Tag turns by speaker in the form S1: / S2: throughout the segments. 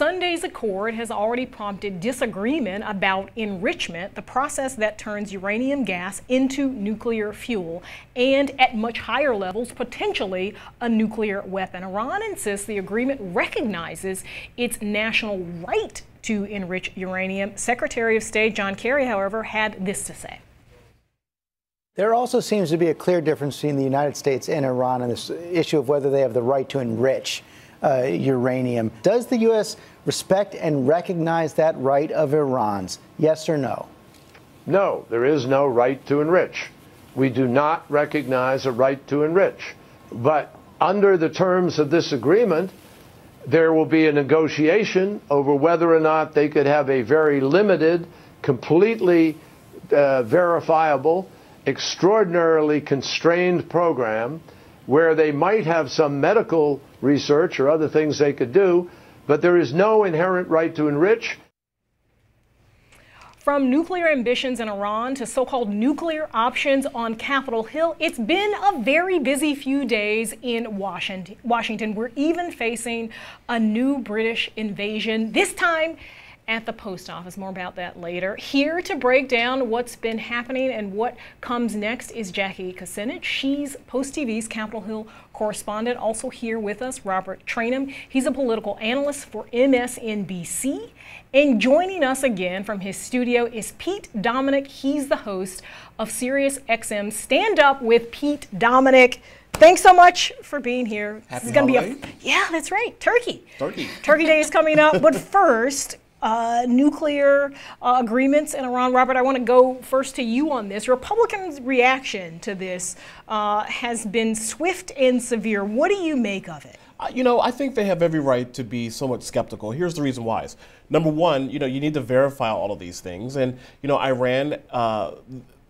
S1: Sunday's accord has already prompted disagreement about enrichment, the process that turns uranium gas into nuclear fuel, and at much higher levels, potentially a nuclear weapon. Iran insists the agreement recognizes its national right to enrich uranium. Secretary of State John Kerry, however, had this to say.
S2: There also seems to be a clear difference between the United States and Iran on this issue of whether they have the right to enrich uh, uranium. Does the U.S. respect and recognize that right of Iran's? Yes or no?
S3: No, there is no right to enrich. We do not recognize a right to enrich. But under the terms of this agreement, there will be a negotiation over whether or not they could have a very limited, completely uh, verifiable, extraordinarily constrained program where they might have some medical research or other things they could do, but there is no inherent right to enrich.
S1: From nuclear ambitions in Iran to so called nuclear options on Capitol Hill, it's been a very busy few days in Washington. Washington. We're even facing a new British invasion, this time at the post office. More about that later. Here to break down what's been happening and what comes next is Jackie Kucinich. She's Post TV's Capitol Hill correspondent. Also here with us, Robert Traynham. He's a political analyst for MSNBC. And joining us again from his studio is Pete Dominick. He's the host of Sirius XM Stand Up with Pete Dominick. Thanks so much for being here.
S4: Happy
S1: this is going to
S4: holiday.
S1: be a yeah, that's right. Turkey.
S4: Turkey.
S1: Turkey Day is coming up. But first, uh, nuclear uh, agreements in Iran. Robert, I want to go first to you on this. Republicans' reaction to this uh, has been swift and severe. What do you make of it?
S4: Uh, You know, I think they have every right to be somewhat skeptical. Here's the reason why. Number one, you know, you need to verify all of these things. And, you know, Iran, uh,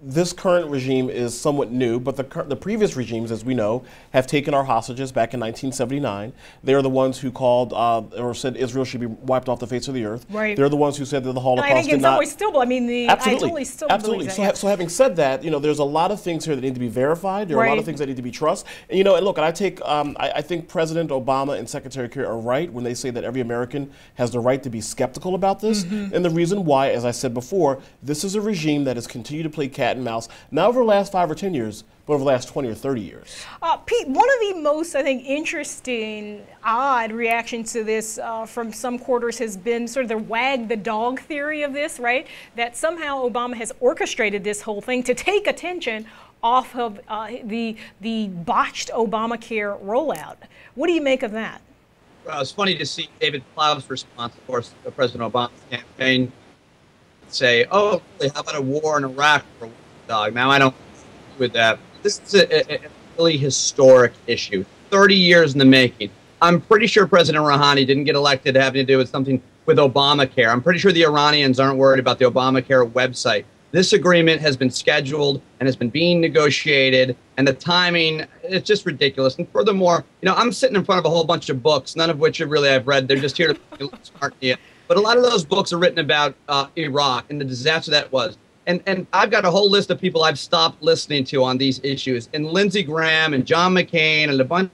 S4: this current regime is somewhat new, but the, the previous regimes, as we know, have taken our hostages back in 1979. They're the ones who called uh, or said Israel should be wiped off the face of the earth.
S1: Right.
S4: They're the ones who said that the
S1: And
S4: Holocaust
S1: I think
S4: did
S1: in some
S4: not.
S1: ways still, I mean, the
S4: Absolutely.
S1: Ayatollah still
S4: Absolutely. So, ha- so having said that, you know, there's a lot of things here that need to be verified. There are a lot of things that need to be trusted. And you know, and look, and I take, um, I, I think President Obama and Secretary Kerry are right when they say that every American has the right to be skeptical about this.
S1: Mm-hmm.
S4: And the reason why, as I said before, this is a regime that has continued to play cat and mouse, not over the last five or ten years, but over the last 20 or 30 years.
S1: Uh, Pete, one of the most, I think, interesting, odd reactions to this uh, from some quarters has been sort of the wag the dog theory of this, right? That somehow Obama has orchestrated this whole thing to take attention off of uh, the the botched Obamacare rollout. What do you make of that?
S5: Well, it's funny to see David Plouffe's response, of course, to President Obama's campaign, say, "Oh, how about a war in Iraq for a dog?" Now, I don't with that. This is a, a, a really historic issue, 30 years in the making. I'm pretty sure President Rouhani didn't get elected having to do with something with Obamacare. I'm pretty sure the Iranians aren't worried about the Obamacare website. This agreement has been scheduled and has been being negotiated, and the timing it's just ridiculous. And furthermore, you know, I'm sitting in front of a whole bunch of books, none of which really I've read. They're just here to me smart. Yeah. But a lot of those books are written about uh, Iraq and the disaster that was. And, and I've got a whole list of people I've stopped listening to on these issues. And Lindsey Graham and John McCain and a bunch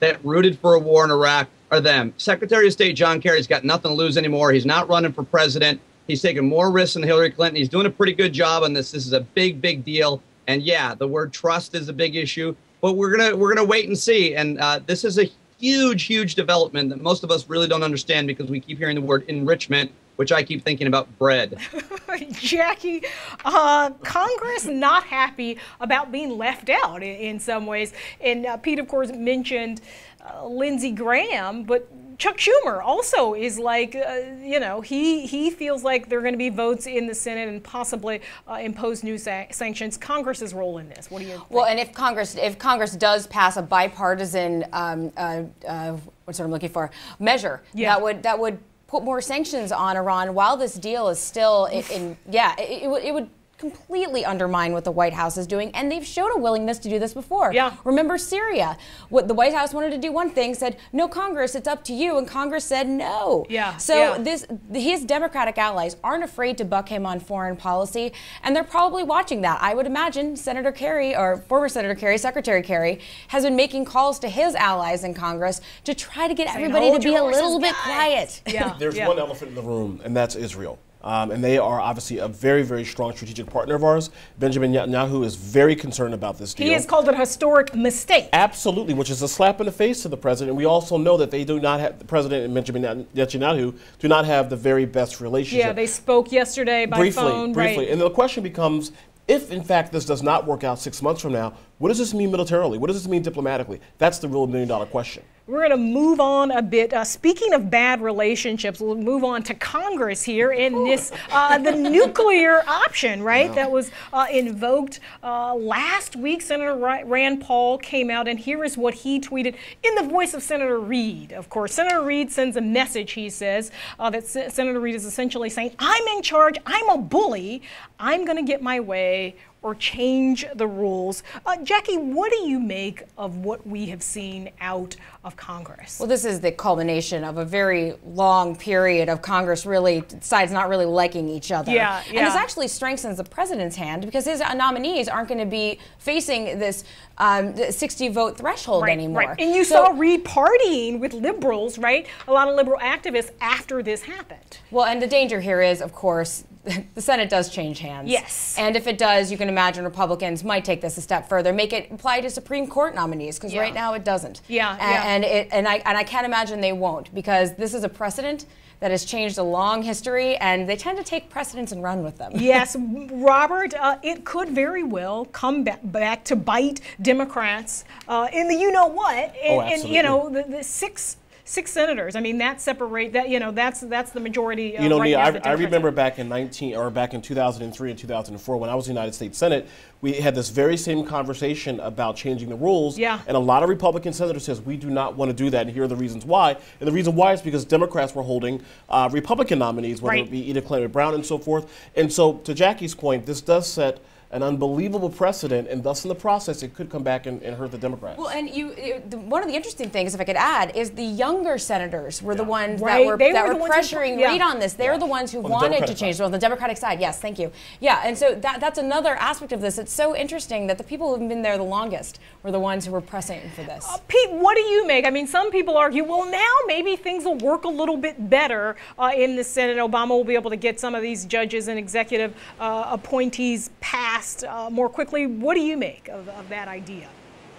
S5: that rooted for a war in Iraq are them. Secretary of State John Kerry's got nothing to lose anymore. He's not running for president. He's taking more risks than Hillary Clinton. He's doing a pretty good job on this. This is a big, big deal. And yeah, the word trust is a big issue. But we're gonna we're gonna wait and see. And uh, this is a huge, huge development that most of us really don't understand because we keep hearing the word enrichment, which I keep thinking about bread.
S1: Jackie, uh, Congress not happy about being left out in, in some ways. And uh, Pete, of course, mentioned uh, Lindsey Graham, but Chuck Schumer also is like, uh, you know, he, he feels like there are going to be votes in the Senate and possibly uh, impose new sa- sanctions. Congress's role in this, what do you think?
S6: Well, and if Congress if Congress does pass a bipartisan um, uh, uh, what's what I'm looking for measure
S1: Yeah.
S6: that would that would put more sanctions on Iran while this deal is still in, in yeah it, it, would- it would completely undermine what the White House is doing, and they've showed a willingness to do this before.
S1: Yeah.
S6: Remember Syria? What the White House wanted to do one thing, said, "No, Congress, it's up to you," and Congress said no.
S1: Yeah,
S6: So
S1: yeah.
S6: this his Democratic allies aren't afraid to buck him on foreign policy, and they're probably watching that. I would imagine Senator Kerry or former Senator Kerry, Secretary Kerry, has been making calls to his allies in Congress to try to get everybody to be a little bit
S1: guys."
S6: quiet.
S1: Yeah.
S4: There's
S1: yeah.
S4: one elephant in the room, and that's Israel. Um, and they are obviously a very, very strong strategic partner of ours. Benjamin Netanyahu is very concerned about this deal.
S1: He has called it a historic mistake.
S4: Absolutely, which is a slap in the face to the president. We also know that they do not have, the president and Benjamin Netanyahu do not have the very best relationship.
S1: Yeah, they spoke yesterday by
S4: briefly,
S1: phone.
S4: briefly.
S1: Right.
S4: And the question becomes, if in fact this does not work out six months from now, what does this mean militarily? What does this mean diplomatically? That's the real million dollar question.
S1: We're going to move on a bit. Uh, speaking of bad relationships, we'll move on to Congress here in this uh, the nuclear option, right? That was uh, invoked uh, last week. Senator Rand Paul came out, and here is what he tweeted in the voice of Senator Reid. Of course, Senator Reid sends a message. He says uh, that Se- Senator Reid is essentially saying, "I'm in charge. I'm a bully. I'm going to get my way." Or change the rules. Uh, Jackie, what do you make of what we have seen out of Congress?
S6: Well, this is the culmination of a very long period of Congress really sides not really liking each other.
S1: Yeah, yeah.
S6: And this actually strengthens the president's hand because his nominees aren't going to be facing this um, 60 vote threshold anymore.
S1: Right. And you
S6: So-
S1: saw Reid partying with liberals, right? A lot of liberal activists after this happened.
S6: Well, and the danger here is, of course, the Senate does change hands.
S1: Yes.
S6: And if it does, you can imagine Republicans might take this a step further, make it apply to Supreme Court nominees, because
S1: Yeah.
S6: right now it doesn't.
S1: Yeah,
S6: A-
S1: yeah.
S6: And it and I and I can't imagine they won't, because this is a precedent that has changed a long history, and they tend to take precedents and run with them.
S1: Yes, Robert, uh, it could very well come back, back to bite Democrats uh, in the you know what. And,
S4: Oh,
S1: and you know, the, the six. Six senators. I mean, that separate that. You know, that's that's the majority. Uh,
S4: You know,
S1: right
S4: Nia, I, I remember back in 19 or back in 2003 and 2004 when I was in the United States Senate, we had this very same conversation about changing the rules.
S1: Yeah.
S4: And a lot of Republican senators says we do not want to do that, and here are the reasons why. And the reason why is because Democrats were holding uh, Republican nominees, whether
S1: Right.
S4: it be Edith Clement Brown and so forth. And so, to Jackie's point, this does set an unbelievable precedent, and thus in the process, it could come back and, and hurt the Democrats.
S6: Well, and you, it- the, one of the interesting things, if I could add, is the younger senators were the ones
S1: Right,
S6: that were
S1: they
S6: that
S1: were
S6: were,
S1: the ones who-
S6: pressuring
S1: yeah.
S6: Reid on this. They're the ones who
S4: On
S6: wanted to change
S4: side.
S6: the rules. The Democratic side, yes, thank you. Yeah, and so that, that's another aspect of this. It's so interesting that the people who've been there the longest were the ones who were pressing for this.
S1: Pete, what do you make? I mean, some people argue, well, now maybe things will work a little bit better uh, in the Senate. Obama will be able to get some of these judges and executive uh, appointees passed uh, more quickly. What do you make of, of that idea?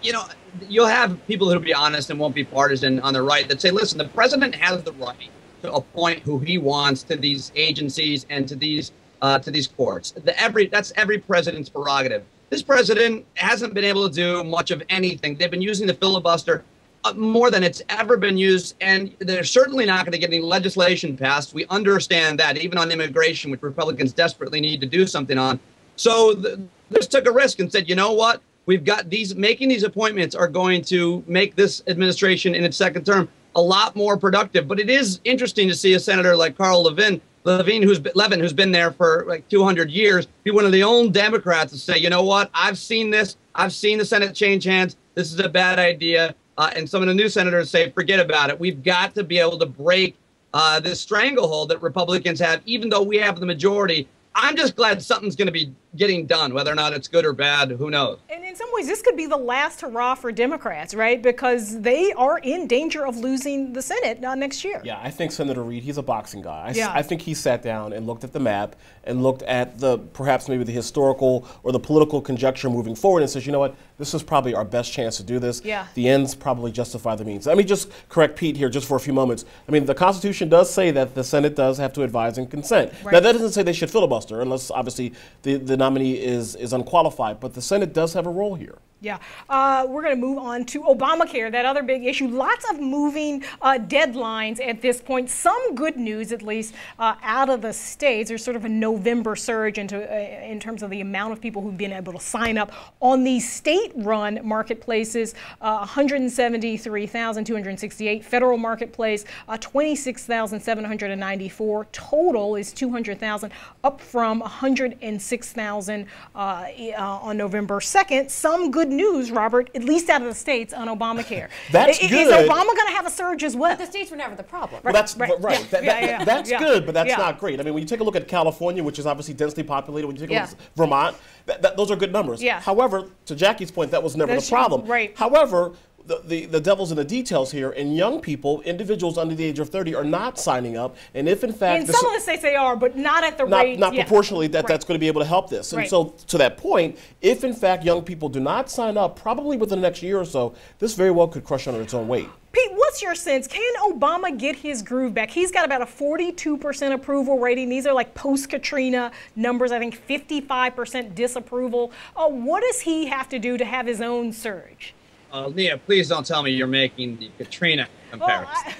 S5: you know, you'll have people who'll be honest and won't be partisan on the right that say, listen, the president has the right to appoint who he wants to these agencies and to these uh, to these courts. The every that's every president's prerogative. This president hasn't been able to do much of anything. They've been using the filibuster uh, more than it's ever been used, and they're certainly not going to get any legislation passed. We understand that, even on immigration, which Republicans desperately need to do something on. So th- they just took a risk and said, you know what? We've got these making these appointments are going to make this administration in its second term a lot more productive. But it is interesting to see a senator like Carl Levin, Levine, who's been, Levin, who's been there for like 200 years, be one of the only Democrats to say, you know what? I've seen this. I've seen the Senate change hands. This is a bad idea. Uh, and some of the new senators say, forget about it. We've got to be able to break uh, this stranglehold that Republicans have, even though we have the majority. I'm just glad something's going to be getting done, whether or not it's good or bad. Who knows?
S1: And some ways, this could be the last hurrah for Democrats, right? Because they are in danger of losing the Senate uh, next year.
S4: Yeah, I think Senator Reid, he's a boxing guy. I,
S1: Yeah.
S4: I think he sat down and looked at the map and looked at the perhaps maybe the historical or the political conjecture moving forward and says, you know what, this is probably our best chance to do this.
S1: Yeah.
S4: The ends probably justify the means. Let me just correct Pete here just for a few moments. I mean, the Constitution does say that the Senate does have to advise and consent.
S1: Right.
S4: Now, that doesn't say they should filibuster unless obviously the, the nominee is, is unqualified, but the Senate does have a role here.
S1: Yeah, uh, we're going to move on to Obamacare, that other big issue. Lots of moving uh, deadlines at this point. Some good news, at least, uh, out of the states. There's sort of a November surge into uh, in terms of the amount of people who've been able to sign up on these state-run marketplaces. Uh, 173,268 federal marketplace, uh, 26,794 total is 200,000, up from 106,000 on November 2nd. Some good good news, Robert, at least out of the states on Obamacare.
S4: that's
S1: is,
S4: good.
S1: Is Obama going to have a surge as well?
S6: But the states were never the problem.
S4: Well, that's right.
S1: right.
S4: right. That,
S1: Yeah,
S4: that,
S1: yeah,
S4: that's
S1: yeah.
S4: good, but that's
S1: Yeah.
S4: not great. I mean, when you take a look at California, which is obviously densely populated, when you take a look at Vermont, that, that, those are good numbers.
S1: Yeah.
S4: However, to Jackie's point, that was never
S1: That's
S4: the problem.
S1: right.
S4: However, the, the, the devil's in the details here, and young people, individuals under the age of 30, are not signing up. And if in fact,
S1: in some of the states they are, but not at the
S4: not,
S1: rate.
S4: not
S1: yeah.
S4: proportionally that
S1: Right.
S4: that's going to be able to help this. And
S1: Right.
S4: so to that point, if in fact young people do not sign up, probably within the next year or so, this very well could crush under its own weight.
S1: Pete, what's your sense? Can Obama get his groove back? He's got about a 42% approval rating. These are like post Katrina numbers, I think 55% disapproval. Uh, what does he have to do to have his own surge?
S5: Uh, Leah, please don't tell me you're making the Katrina comparison.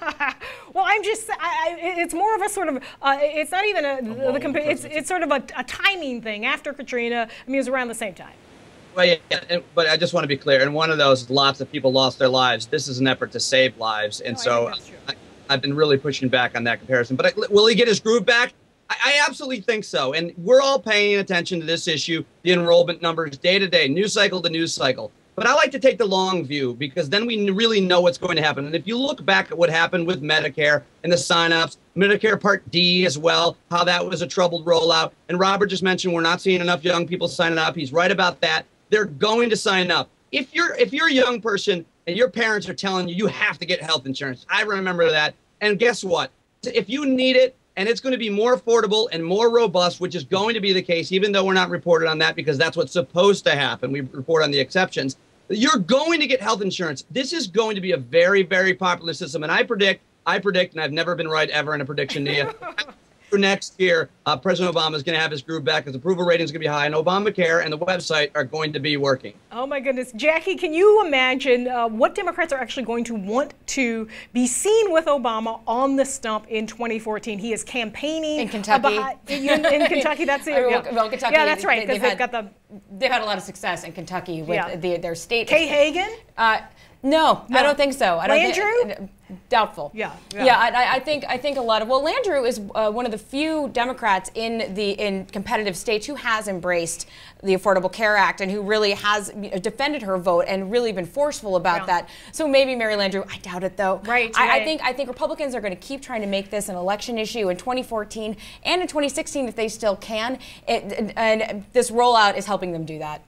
S1: I, well, I'm just, I, I, it's more of a sort of, uh, it's not even a, the, compa- it's, it's sort of a, a timing thing. After Katrina, I mean, it was around the same time.
S5: Well, yeah, and- but I just want to be clear. In one of those, lots of people lost their lives. This is an effort to save lives, and
S1: No,
S5: so
S1: think that's true.
S5: I, I've been really pushing back on that comparison. But I, will he get his groove back? I, I absolutely think so. And we're all paying attention to this issue, the enrollment numbers, day to day, news cycle to news cycle. But I like to take the long view because then we really know what's going to happen. And if you look back at what happened with Medicare and the signups, Medicare Part D as well, how that was a troubled rollout. And Robert just mentioned we're not seeing enough young people signing up. He's right about that. They're going to sign up. If you're if you're a young person and your parents are telling you you have to get health insurance, I remember that. And guess what? If you need it and it's going to be more affordable and more robust, which is going to be the case, even though we're not reported on that because that's what's supposed to happen. We report on the exceptions. You're going to get health insurance. This is going to be a very, very popular system. And I predict, I predict, and I've never been right ever in a prediction, Nia. for next year, uh, President Obama is going to have his groove back. His approval rating is going to be high, and Obamacare and the website are going to be working.
S1: Oh my goodness. Jackie, can you imagine uh, what Democrats are actually going to want to be seen with Obama on the stump in 2014? He is campaigning
S6: In Kentucky.
S1: behind- in, in Kentucky, that's it.
S6: I
S1: yeah.
S6: well, well, Kentucky,
S1: yeah, that's right,
S6: they-
S1: because
S6: they've
S1: they've
S6: had-
S1: got the
S6: They've had a lot of success in Kentucky with
S1: Yeah.
S6: the, their state.
S1: Kay Hagan.
S6: Uh, no,
S1: No.
S6: I don't think so. I don't
S1: Landrieu?
S6: Think, doubtful.
S1: Yeah, yeah.
S6: yeah. I, I think I think a lot of well, Landrieu is uh, one of the few Democrats in the in competitive states who has embraced the Affordable Care Act and who really has defended her vote and really been forceful about
S1: Yeah.
S6: that. So maybe Mary Landrieu. I doubt it though.
S1: Right,
S6: I, I think I think Republicans are going to keep trying to make this an election issue in 2014 and in 2016 if they still can. It, and this rollout is helping them do that.